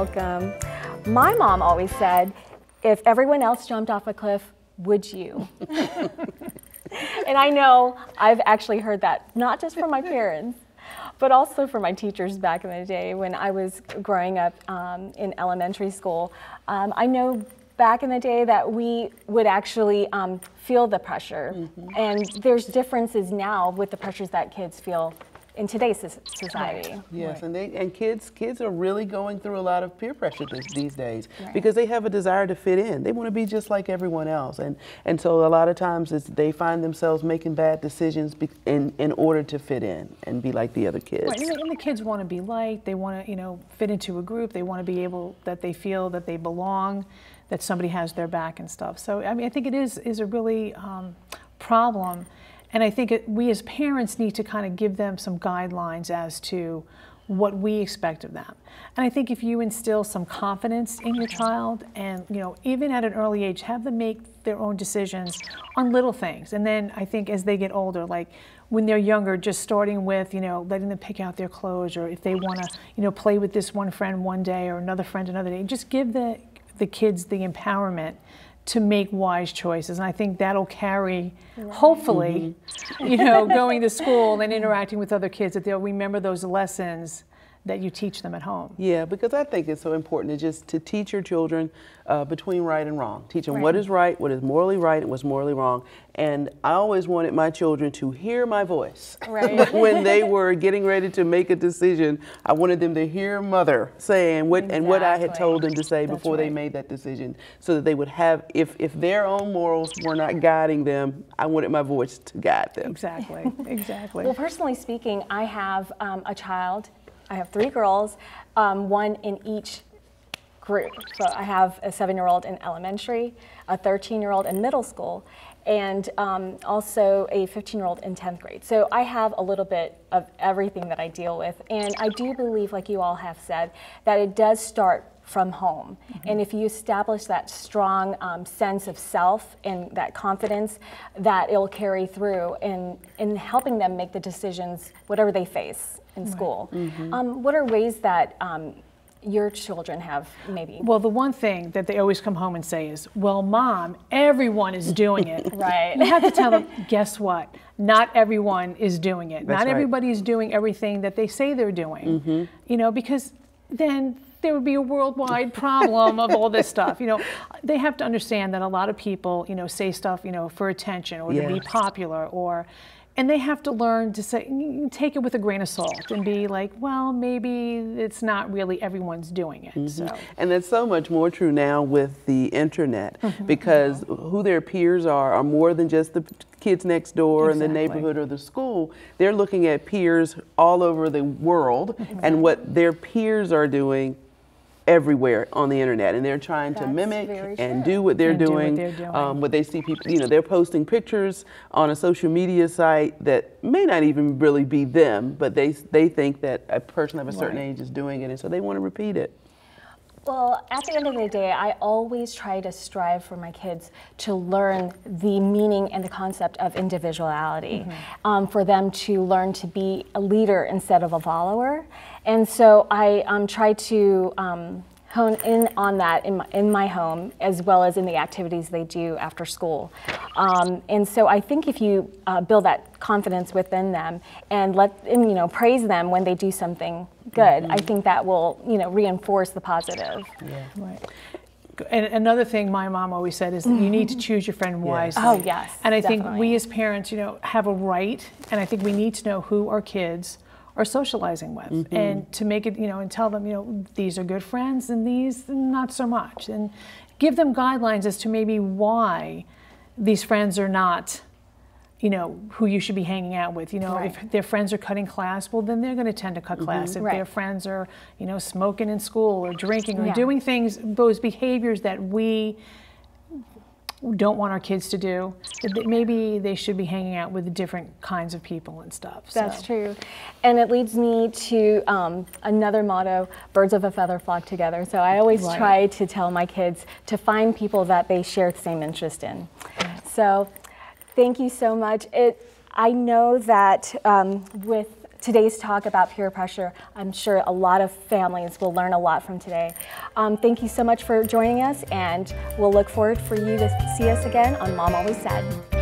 welcome. My mom always said, if everyone else jumped off a cliff, would you? and I know I've actually heard that, not just from my parents, but also from my teachers back in the day when I was growing up um, in elementary school. Um, I know back in the day that we would actually um, feel the pressure. Mm-hmm. And there's differences now with the pressures that kids feel in today's society. Yes, right. and they and kids kids are really going through a lot of peer pressure this, these days right. because they have a desire to fit in. They want to be just like everyone else, and and so a lot of times they find themselves making bad decisions in in order to fit in and be like the other kids. Right, and the, and the kids want to be liked. They want to you know fit into a group. They want to be able that they feel that they belong, that somebody has their back and stuff. So I mean, I think it is is a really um, problem and I think it, we as parents need to kind of give them some guidelines as to what we expect of them. And I think if you instill some confidence in your child and, you know, even at an early age, have them make their own decisions on little things. And then I think as they get older, like when they're younger, just starting with, you know, letting them pick out their clothes or if they want to, you know, play with this one friend one day or another friend another day, just give the, the kids the empowerment to make wise choices. And I think that'll carry, right. hopefully, mm-hmm. you know, going to school and interacting with other kids, that they'll remember those lessons that you teach them at home. Yeah, because I think it's so important to just to teach your children uh, between right and wrong. Teach them right. what is right, what is morally right, and what's morally wrong. And I always wanted my children to hear my voice. Right. when they were getting ready to make a decision, I wanted them to hear mother saying what exactly. and what I had told them to say That's before right. they made that decision, so that they would have, if if their own morals were not guiding them, I wanted my voice to guide them. Exactly. exactly. Well, personally speaking, I have um, a child I have three girls, um, one in each group. So I have a seven-year-old in elementary, a 13-year-old in middle school, and um, also a 15-year-old in 10th grade. So I have a little bit of everything that I deal with. And I do believe, like you all have said, that it does start from home. Mm-hmm. And if you establish that strong um, sense of self and that confidence, that it'll carry through in, in helping them make the decisions, whatever they face in right. school. Mm-hmm. Um, what are ways that um, your children have maybe? Well, the one thing that they always come home and say is, well, mom, everyone is doing it. right. You have to tell them, guess what? Not everyone is doing it. That's Not right. everybody is doing everything that they say they're doing. Mm-hmm. You know, because then there would be a worldwide problem of all this stuff. You know, they have to understand that a lot of people, you know, say stuff, you know, for attention or yes. to be popular or and they have to learn to say take it with a grain of salt and be like well maybe it's not really everyone's doing it mm-hmm. so and that's so much more true now with the internet mm-hmm. because who their peers are are more than just the kids next door exactly. in the neighborhood or the school they're looking at peers all over the world mm-hmm. and what their peers are doing everywhere on the internet and they're trying That's to mimic and do what they're, doing, do what, they're doing. Um, what they see people you know they're posting pictures on a social media site that may not even really be them but they they think that a person of a certain right. age is doing it and so they want to repeat it well, at the end of the day, I always try to strive for my kids to learn the meaning and the concept of individuality, mm-hmm. um, for them to learn to be a leader instead of a follower. And so I um, try to um, hone in on that in my, in my home as well as in the activities they do after school. Um, and so I think if you uh, build that confidence within them and let and, you know praise them when they do something good, mm-hmm. I think that will you know reinforce the positive. Yeah. Right. And another thing my mom always said is that you need to mm-hmm. choose your friend wisely. Oh yes. And I definitely. think we as parents, you know, have a right, and I think we need to know who our kids are socializing with mm-hmm. and to make it you know and tell them you know these are good friends and these not so much and give them guidelines as to maybe why these friends are not you know who you should be hanging out with you know right. if their friends are cutting class well then they're going to tend to cut mm-hmm. class if right. their friends are you know smoking in school or drinking or yeah. doing things those behaviors that we don't want our kids to do. Maybe they should be hanging out with different kinds of people and stuff. That's so. true. And it leads me to um, another motto birds of a feather flock together. So I always right. try to tell my kids to find people that they share the same interest in. So thank you so much. It, I know that um, with today's talk about peer pressure. I'm sure a lot of families will learn a lot from today. Um, thank you so much for joining us, and we'll look forward for you to see us again on Mom Always Said.